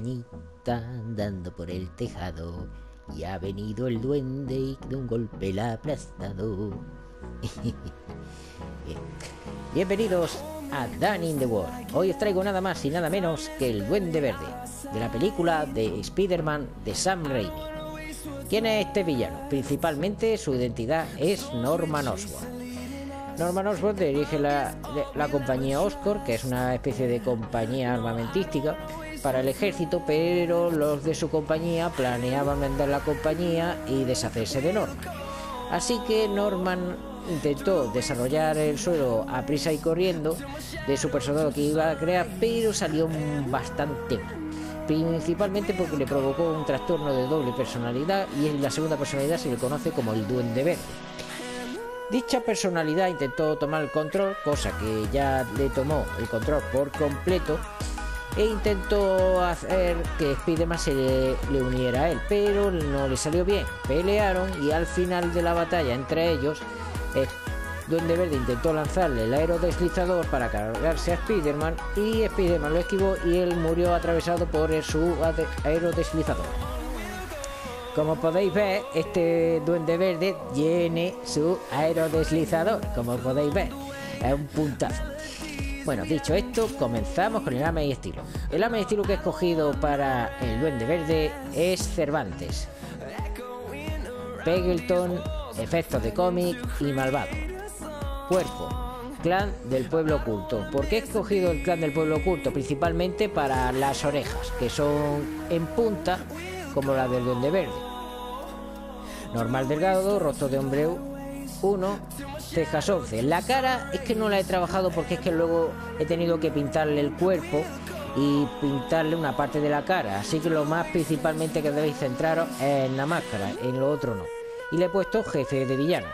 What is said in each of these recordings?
arañita andando por el tejado y ha venido el duende y de un golpe la aplastado. Bien. Bienvenidos a Dan in the World. Hoy os traigo nada más y nada menos que el Duende Verde, de la película de Spider-Man de Sam Raimi. ¿Quién es este villano? Principalmente su identidad es Norman Osborn. Norman Osborn dirige la, la compañía Oscorp, que es una especie de compañía armamentística para el ejército, pero los de su compañía planeaban vender la compañía y deshacerse de Norman. Así que Norman intentó desarrollar el suelo a prisa y corriendo de su personaje que iba a crear, pero salió bastante mal. Principalmente porque le provocó un trastorno de doble personalidad y en la segunda personalidad se le conoce como el duende verde. Dicha personalidad intentó tomar el control, cosa que ya le tomó el control por completo, e intentó hacer que Spiderman se le, uniera a él, pero no le salió bien. Pelearon y al final de la batalla entre ellos, el Duende Verde intentó lanzarle el aerodeslizador para cargarse a Spiderman y Spiderman lo esquivó y él murió atravesado por su aerodeslizador. Como podéis ver, este duende verde tiene su aerodeslizador, como podéis ver. Es un puntazo. Bueno, dicho esto, comenzamos con el ama y estilo. El ama y estilo que he escogido para el duende verde es Cervantes. Pegleton, efectos de cómic y malvado. Cuerpo, clan del pueblo oculto. ¿Por qué he escogido el clan del pueblo oculto? Principalmente para las orejas, que son en punta como la del duende verde. Normal delgado, rostro de hombre 1, cejas 11. La cara es que no la he trabajado porque es que luego he tenido que pintarle el cuerpo y pintarle una parte de la cara. Así que lo más principalmente que debéis centraros es en la máscara, en lo otro no. Y le he puesto jefe de villano.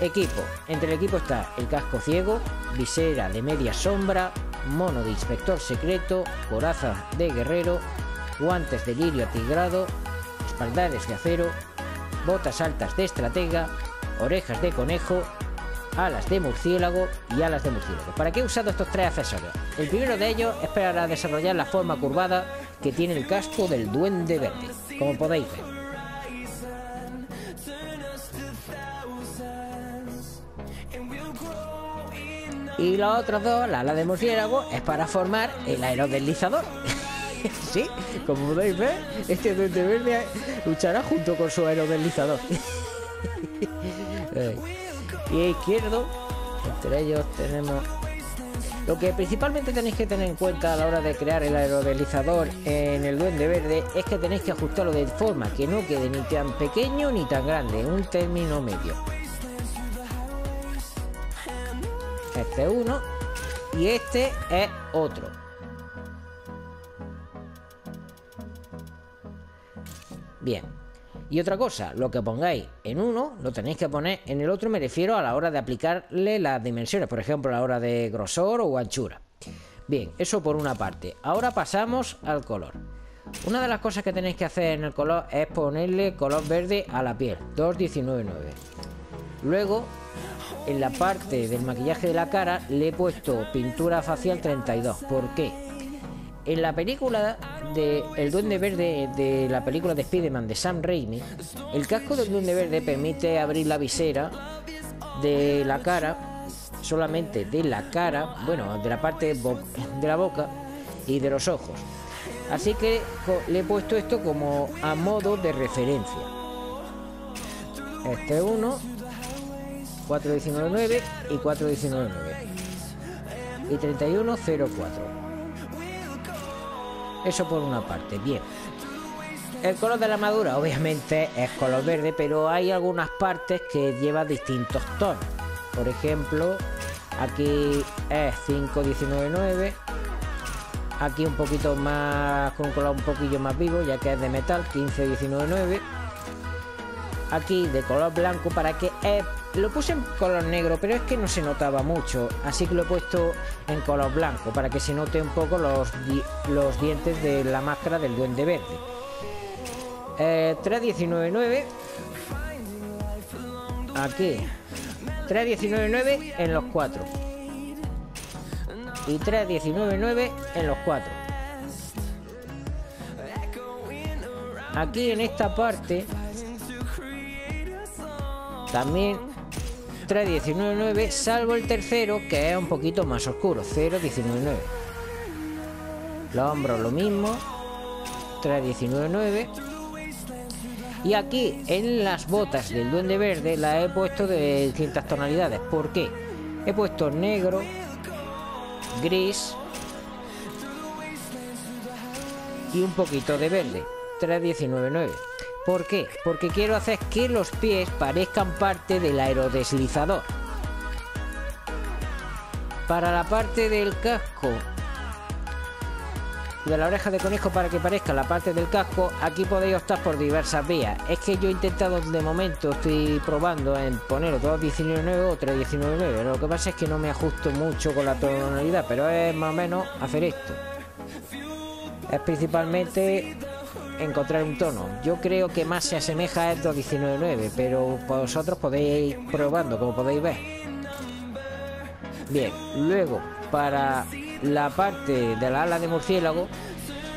Equipo. Entre el equipo está el casco ciego, visera de media sombra, mono de inspector secreto, coraza de guerrero, guantes de lirio atigrado, espaldares de acero, botas altas de estratega, orejas de conejo, alas de murciélago y alas de murciélago. ¿Para qué he usado estos tres accesorios? El primero de ellos es para desarrollar la forma curvada que tiene el casco del duende verde, como podéis ver. Y los otros dos, la ala de murciélago, es para formar el aerodeslizador. sí, como podéis ver, este duende verde luchará junto con su aerodeslizador. y izquierdo, entre ellos tenemos... Lo que principalmente tenéis que tener en cuenta a la hora de crear el aerodeslizador en el duende verde es que tenéis que ajustarlo de forma que no quede ni tan pequeño ni tan grande, un término medio. Este es uno y este es otro. Bien. Y otra cosa, lo que pongáis en uno lo tenéis que poner en el otro, me refiero a la hora de aplicarle las dimensiones, por ejemplo, a la hora de grosor o anchura. Bien, eso por una parte. Ahora pasamos al color. Una de las cosas que tenéis que hacer en el color es ponerle color verde a la piel, 2.19.9. Luego, en la parte del maquillaje de la cara le he puesto pintura facial 32. ¿Por qué? En la película de El Duende Verde de la película de Spider-Man de Sam Raimi, el casco del Duende Verde permite abrir la visera de la cara, solamente de la cara, bueno, de la parte de la boca y de los ojos. Así que le he puesto esto como a modo de referencia. Este es uno, 4199 y 4199 y 3104. Eso por una parte, bien. El color de la armadura obviamente es color verde, pero hay algunas partes que lleva distintos tonos. Por ejemplo, aquí es 5199. Aquí un poquito más, con un color un poquillo más vivo, ya que es de metal, 15199. Aquí de color blanco para que es lo puse en color negro, pero es que no se notaba mucho, así que lo he puesto en color blanco para que se note un poco los, los dientes de la máscara del duende verde. Eh, 3199 aquí. 3199 en los cuatro. Y 3199 en los cuatro. Aquí en esta parte también 3.19.9, salvo el tercero que es un poquito más oscuro, 0.19.9. Los hombros lo mismo, 3.19.9. Y aquí en las botas del duende verde las he puesto de distintas tonalidades. ¿Por qué? He puesto negro, gris y un poquito de verde. 3.19.9. ¿Por qué? Porque quiero hacer que los pies parezcan parte del aerodeslizador. Para la parte del casco de la oreja de conejo para que parezca la parte del casco, aquí podéis optar por diversas vías. Es que yo he intentado de momento, estoy probando en poner 2.19.9 o 3.19.9. Lo que pasa es que no me ajusto mucho con la tonalidad, pero es más o menos hacer esto. Es principalmente encontrar un tono. Yo creo que más se asemeja a 2.19.9, pero vosotros podéis ir probando, como podéis ver. Bien, luego para la parte de la ala de murciélago,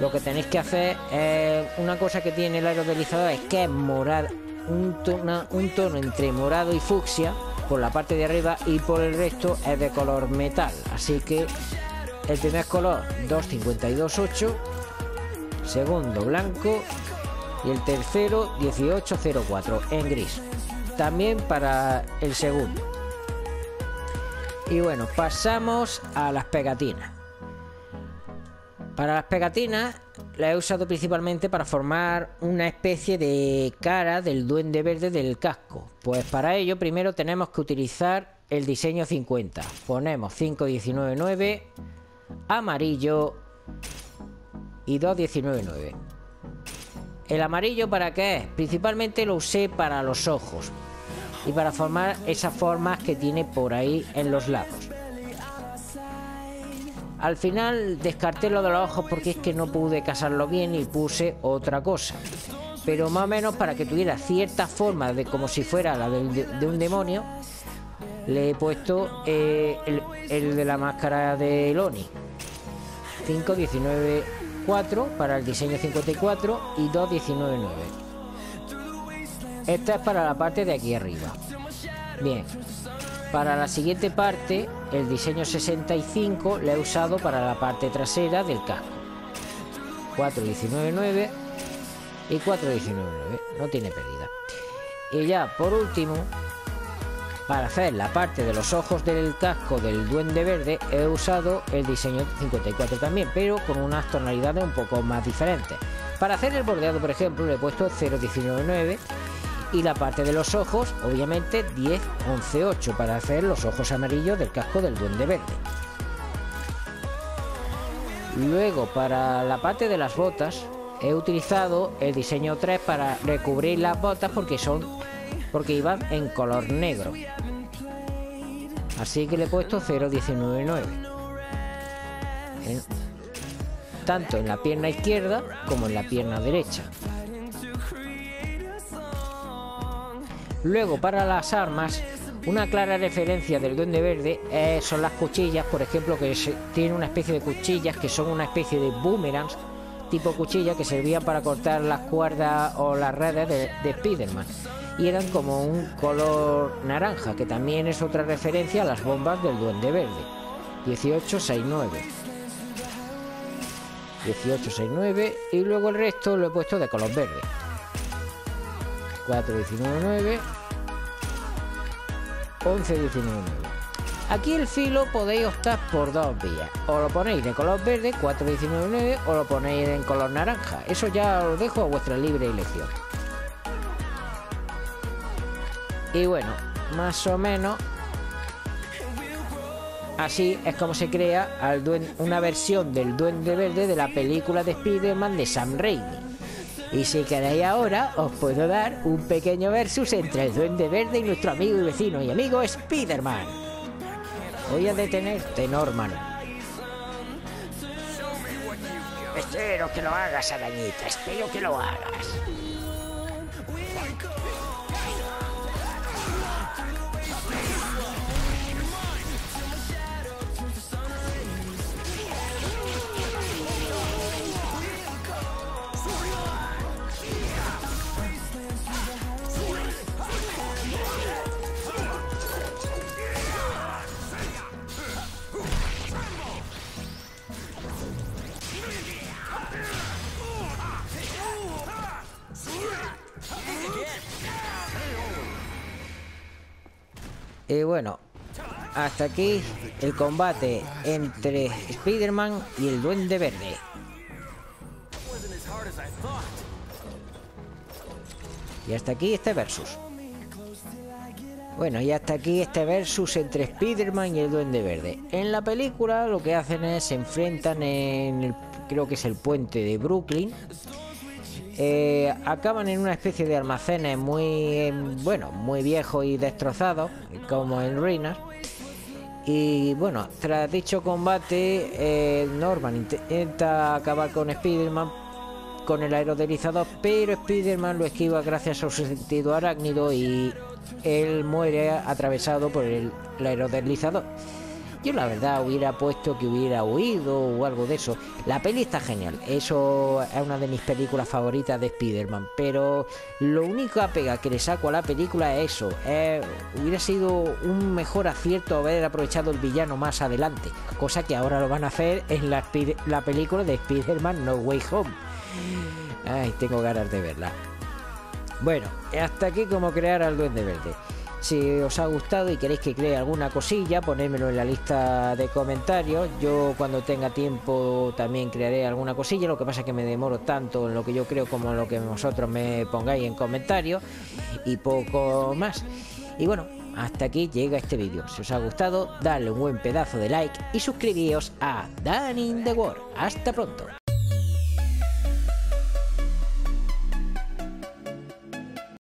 lo que tenéis que hacer es una cosa que tiene el aerodelizador es que es morado, un tono, un tono entre morado y fucsia por la parte de arriba y por el resto es de color metal. Así que el primer color 252.8, segundo blanco y el tercero 1804 en gris. También para el segundo. Y bueno, pasamos a las pegatinas. Para las pegatinas las he usado principalmente para formar una especie de cara del duende verde del casco. Pues para ello primero tenemos que utilizar el diseño 50. Ponemos 5199, amarillo y 2199. El amarillo para qué es? Principalmente lo usé para los ojos, y para formar esas formas que tiene por ahí en los lados. Al final descarté lo de los ojos porque es que no pude casarlo bien y puse otra cosa. Pero más o menos para que tuviera cierta forma de como si fuera la de, un demonio, le he puesto eh, el, de la máscara de Loni. 5.19.4 para el diseño 54 y 2.19.9. Esta es para la parte de aquí arriba. Bien. Para la siguiente parte, el diseño 65 le he usado para la parte trasera del casco. 4.19.9 y 4.19.9. No tiene pérdida. Y ya, por último, para hacer la parte de los ojos del casco del duende verde he usado el diseño 54 también, pero con unas tonalidades un poco más diferentes. Para hacer el bordeado, por ejemplo, le he puesto 0.19.9 y la parte de los ojos, obviamente 10, 11, 8 para hacer los ojos amarillos del casco del duende verde. Luego para la parte de las botas he utilizado el diseño 3 para recubrir las botas porque son porque iban en color negro. Así que le he puesto 0.199. Tanto en la pierna izquierda como en la pierna derecha. Luego, para las armas, una clara referencia del Duende Verde eh, son las cuchillas, por ejemplo, que tiene una especie de cuchillas que son una especie de boomerangs tipo cuchilla que servían para cortar las cuerdas o las redes de, de Spiderman y eran como un color naranja, que también es otra referencia a las bombas del Duende Verde. 1869. 1869 y luego el resto lo he puesto de color verde. 4199 11.19.9. Aquí el filo podéis optar por dos vías. O lo ponéis de color verde, 4.19.9, o lo ponéis en color naranja. Eso ya os dejo a vuestra libre elección. Y bueno, más o menos así es como se crea una versión del Duende Verde de la película de Spider-Man de Sam Raimi. Y si queréis ahora, os puedo dar un pequeño versus entre el Duende Verde y nuestro amigo y vecino y amigo Spider-Man. Voy a detenerte, Norman. Espero que lo hagas, arañita. Espero que lo hagas. Y bueno, hasta aquí el combate entre Spider-Man y el Duende Verde. Y hasta aquí este versus. Bueno, y hasta aquí este versus entre Spider-Man y el Duende Verde. En la película lo que hacen es se enfrentan en el, creo que es el puente de Brooklyn. Eh, acaban en una especie de almacenes muy, bueno, muy viejos y destrozados, como en ruinas. Y bueno, tras dicho combate, eh, Norman intenta acabar con Spider-Man con el aerodelizador, pero Spider-Man lo esquiva gracias a su sentido arácnido y él muere atravesado por el, aerodelizador. Yo la verdad hubiera puesto que hubiera huido o algo de eso. La peli está genial, eso es una de mis películas favoritas de Spider-Man, pero lo único a pega que le saco a la película es eso. hubiera sido un mejor acierto haber aprovechado el villano más adelante, cosa que ahora lo van a hacer en la, la película de Spider-Man No Way Home. Ay, tengo ganas de verla. Bueno, hasta aquí como crear al Duende Verde. Si os ha gustado y queréis que cree alguna cosilla, ponérmelo en la lista de comentarios. Yo cuando tenga tiempo también crearé alguna cosilla. Lo que pasa es que me demoro tanto en lo que yo creo como en lo que vosotros me pongáis en comentarios. Y poco más. Y bueno, hasta aquí llega este vídeo. Si os ha gustado, dadle un buen pedazo de like y suscribíos a Dan in the World. Hasta pronto.